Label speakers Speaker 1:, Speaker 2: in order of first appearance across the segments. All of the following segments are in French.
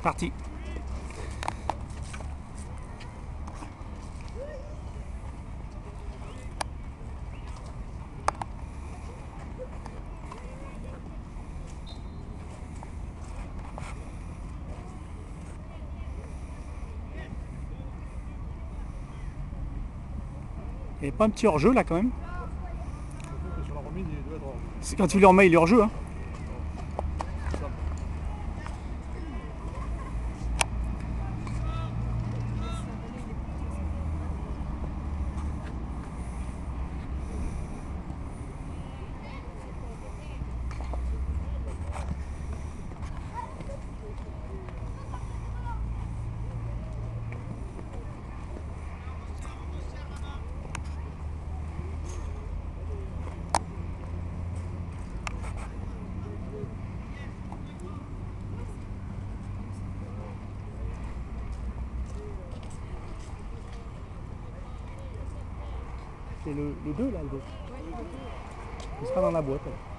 Speaker 1: C'est parti. Il n'y a pas un petit hors-jeu là quand même? C'est quand tu le remets, il est hors-jeu. Hein. C'est le, le 2 là, le 2. Il sera dans la boîte. là.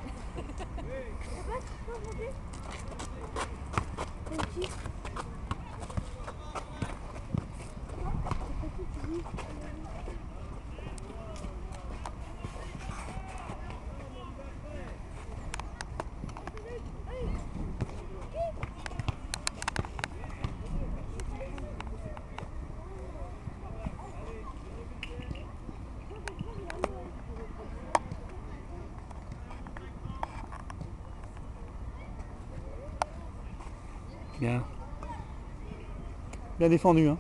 Speaker 1: Bien. Bien défendu. Hein.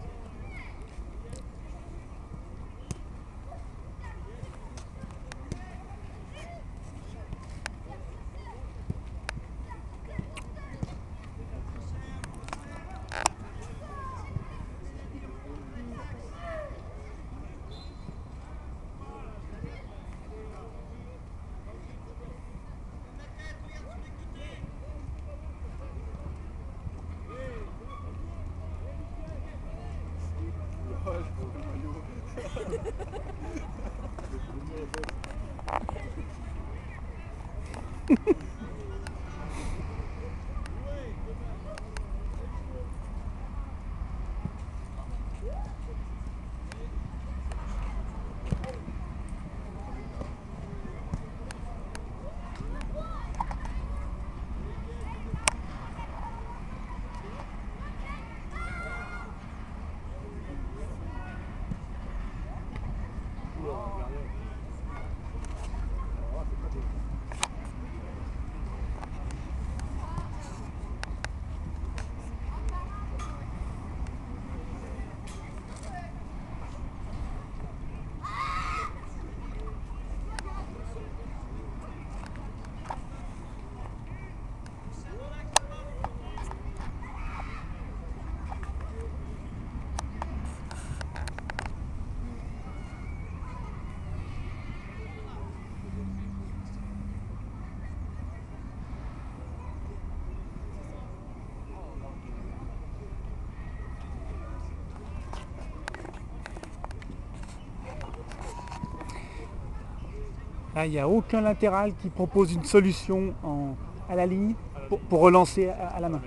Speaker 2: Là,
Speaker 1: il n'y a aucun latéral qui propose une solution en- à la ligne pour, pour relancer à, à la main.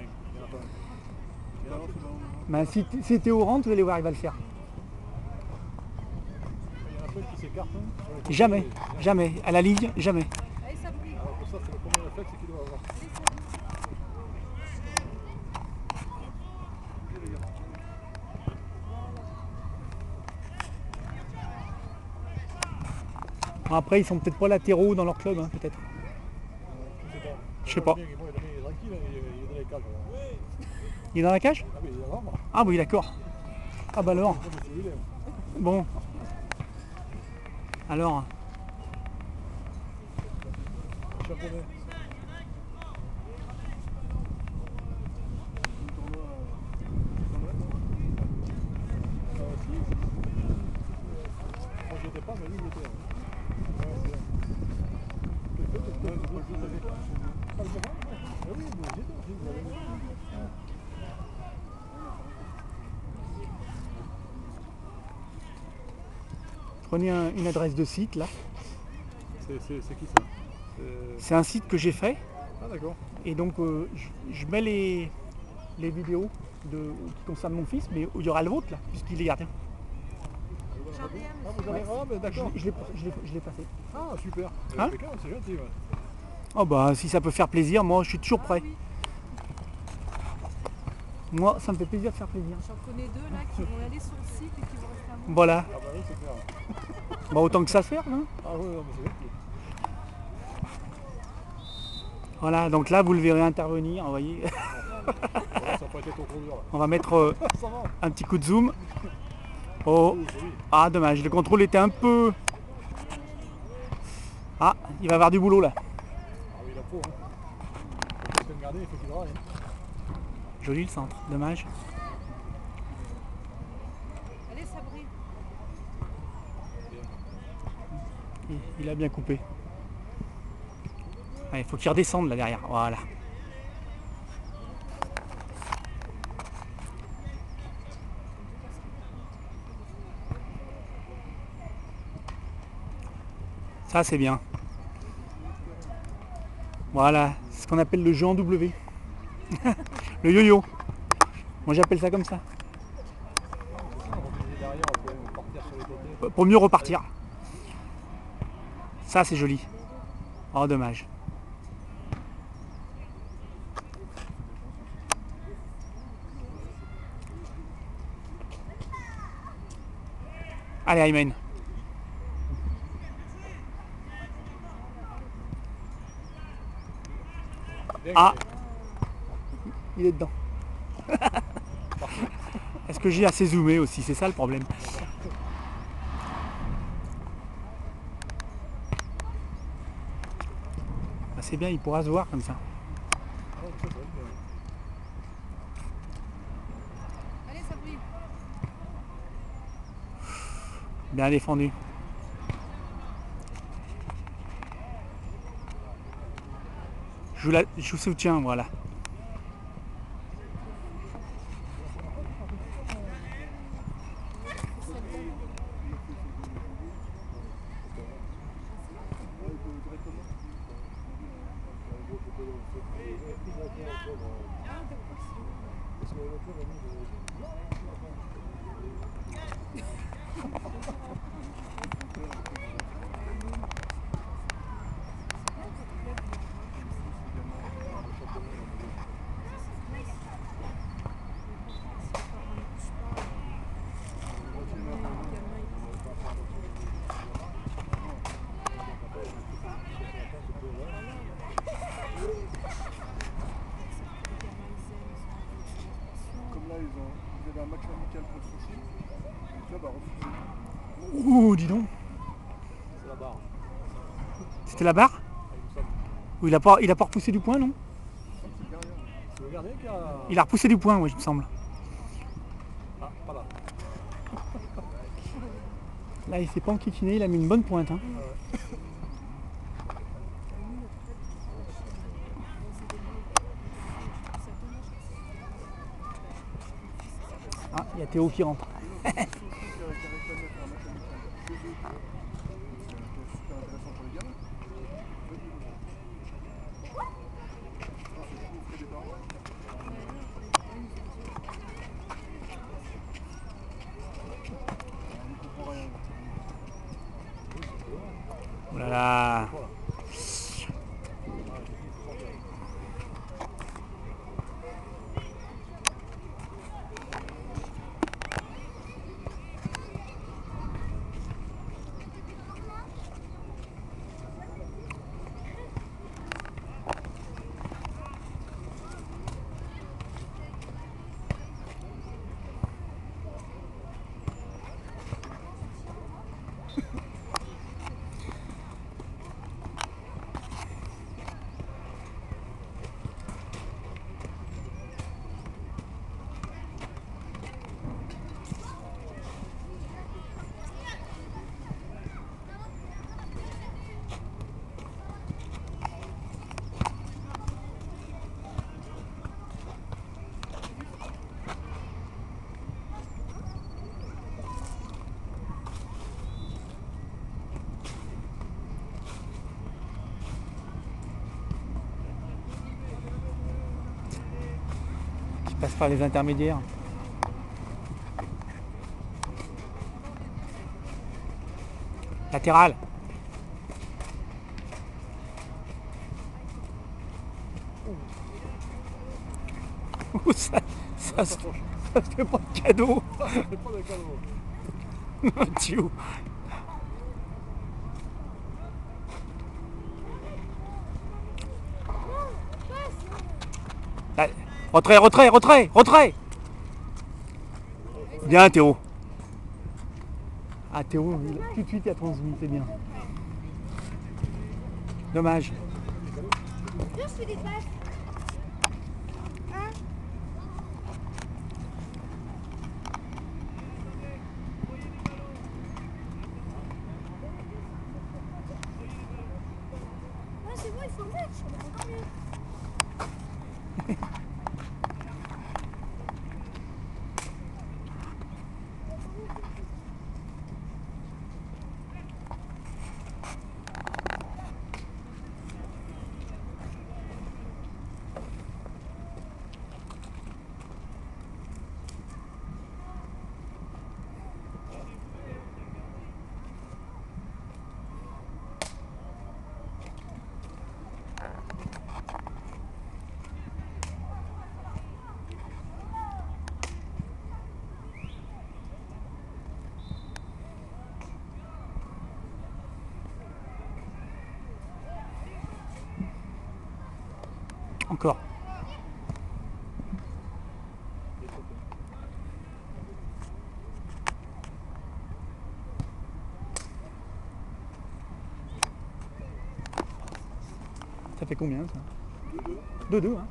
Speaker 1: Ben, si si rang, tu vas aller voir, il va le faire.
Speaker 2: hein.
Speaker 1: Jamais, jamais. À la ligne, jamais.
Speaker 2: Alors que ça, c'est le premier réflexe qu'il doit avoir.
Speaker 1: Bon, après, ils sont peut-être pas latéraux dans leur club, hein, peut-être.
Speaker 2: Je
Speaker 1: sais pas.
Speaker 2: Il est dans
Speaker 1: la cage?
Speaker 2: Ah, mais il est là, moi.
Speaker 1: Ah oui, d'accord. Ah bah alors. Bon. Alors.
Speaker 2: Ouais, c'est bien. Peut-être, peut-être, peut-être, peut-être. Ah, le moment Ah oui, vous y étiez aussi, vous l'avez vu.
Speaker 1: Prenez un- une adresse de site là.
Speaker 2: C'est- qui ça? C'est-
Speaker 1: C'est un site que j'ai fait
Speaker 2: Ah, d'accord.
Speaker 1: et donc euh, je, je mets les, les vidéos de, qui concernent mon fils, mais il y aura le vôtre là, puisqu'il est gardien.
Speaker 2: Ah, vous avez ah, ben, d'accord.
Speaker 1: Je, je l'ai passé.
Speaker 2: Ah, super.
Speaker 1: Hein
Speaker 2: c'est gentil. ouais.
Speaker 1: Oh bah si ça peut faire plaisir, moi je suis toujours prêt. Moi ça me fait plaisir de faire plaisir.
Speaker 3: J'en connais deux là qui vont aller sur le site et qui vont rester un moment.
Speaker 1: Voilà,
Speaker 2: Ah bah oui, c'est clair.
Speaker 1: bah autant que ça serve. hein.
Speaker 2: Ah oui, non, mais c'est gentil.
Speaker 1: Voilà, donc là vous le verrez intervenir, vous voyez. On va mettre euh, un petit coup de zoom. Oh, ah dommage, le contrôle était un peu... Ah, il va avoir du boulot là. Joli le centre, dommage.
Speaker 3: Allez Sabri.
Speaker 1: Il, il a bien coupé. Il faut qu'il redescende là derrière, voilà. Ça c'est bien. Voilà, ce qu'on appelle le jeu en W. le yo-yo. Moi j'appelle ça comme ça.
Speaker 2: Pour
Speaker 1: mieux repartir. Ça c'est joli. Oh dommage. Allez Aymen. Ah.
Speaker 2: joué.
Speaker 1: Il est dedans. Est-ce que j'ai assez zoomé aussi? C'est ça le problème. Ah, c'est bien, il pourra se voir comme ça.
Speaker 2: Ah.
Speaker 3: Allez Sabri.
Speaker 1: Bien défendu. Je vous, la- je vous soutiens, voilà.
Speaker 2: Comme là, ils, ont, ils avaient un match amical contre Chine. Le club a refusé.
Speaker 1: Ouh, dis donc. C'était la barre
Speaker 2: il
Speaker 1: a pas, il a pas repoussé du point, non. Il a repoussé du point, oui, il me semble.
Speaker 2: Là,
Speaker 1: il s'est pas enquiquiné, il a mis une bonne pointe. hein. Ah, il y a Théo qui rentre.
Speaker 2: qui a réclamé faire un match amical chez eux. Euh, C'était super intéressant pour les gamins. Ah, c'est fou, c'est des parents. On n'y comprend rien.
Speaker 1: Oh là là. Passe par les intermédiaires. Latéral. Ouh, ça, ça, se- ça se fait pas de cadeau.
Speaker 2: C'est pas de cadeau.
Speaker 1: Dieu. Allez, Retrait, retrait, retrait, retrait Bien Théo. Ah Théo, tout de suite il a transmis, c'est bien. Dommage.
Speaker 4: Viens, je fais des passes. Hein Ouais, c'est bon, il faut le mettre. je comprends pas mieux.
Speaker 1: Encore. Ça fait combien ça? 2-2 hein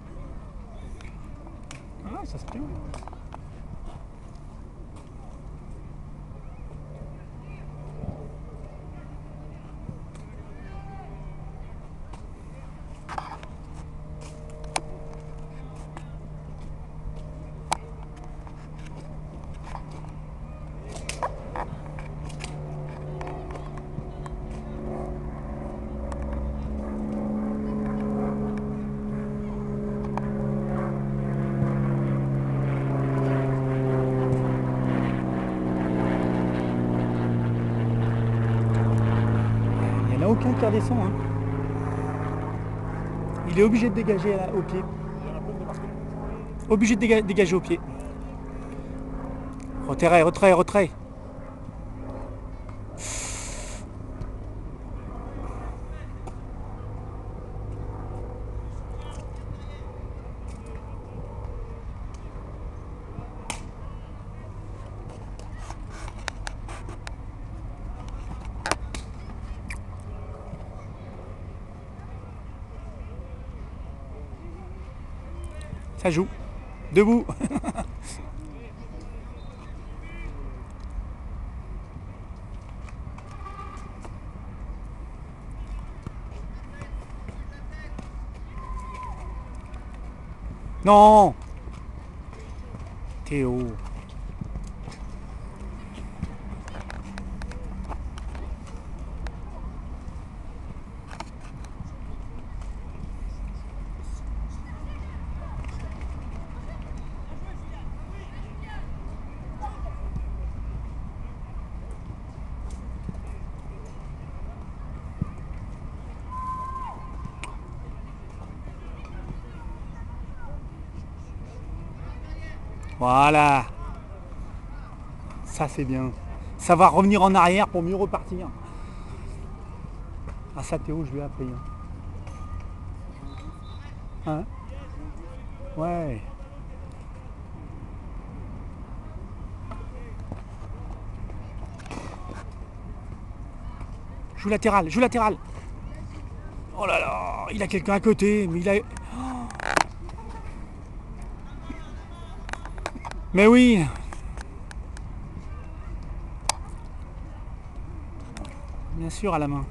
Speaker 1: Ah ça se tient. Hein. Il est obligé de dégager la- au pied. Obligé de déga- dégager au pied. Retrait, retrait, retrait. Ça joue. Debout. Non Théo. Voilà. Ça c'est bien. Ça va revenir en arrière pour mieux repartir. Ah ça Théo, je lui ai appris. Hein, Hein? Ouais. Joue latéral, joue latéral. Oh là là, il a quelqu'un à côté, mais il a... Mais oui Bien sûr à la main.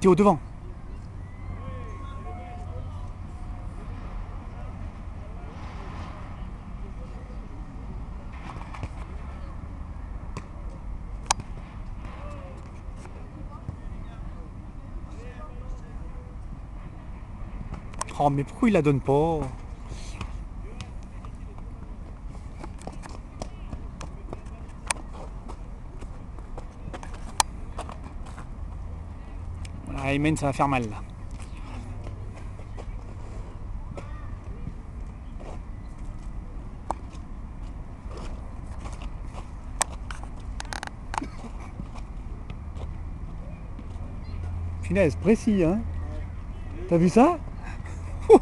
Speaker 1: T'es au devant. Oh mais pourquoi il la donne pas Voilà, Ça va faire mal là. Finesse, précis hein T'as vu ça?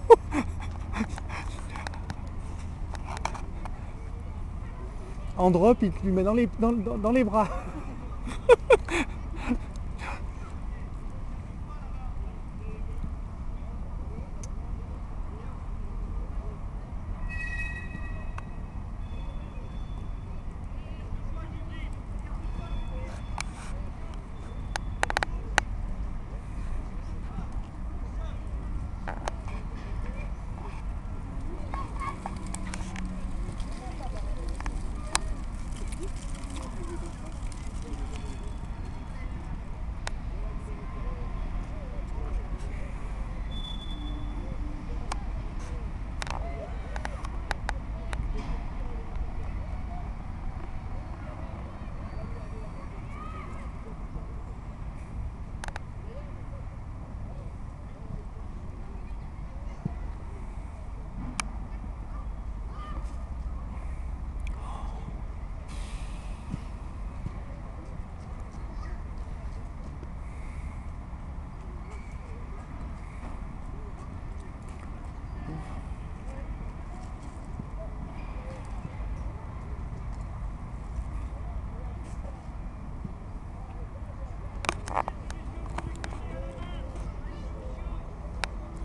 Speaker 1: En drop, il te lui met dans les, dans, dans- dans les bras.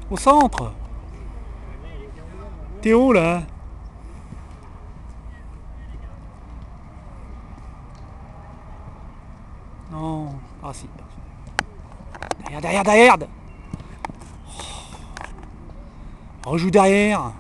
Speaker 1: Au centre Théo là? Non. Ah si. Derrière, derrière, derrière Oh. Rejoue derrière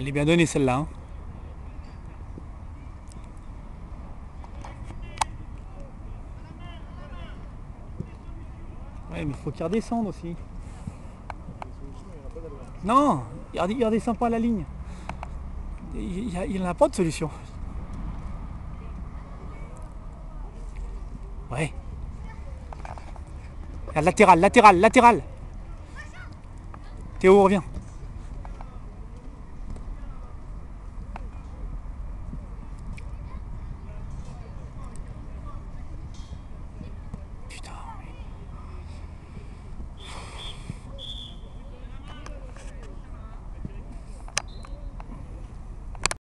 Speaker 1: Elle est bien donnée celle-là. hein. Mais faut qu'il redescende aussi. Non, il il redescend pas la ligne. Il n'y en a pas de solution. Ouais. La latéral, latéral, latéral. Théo, reviens.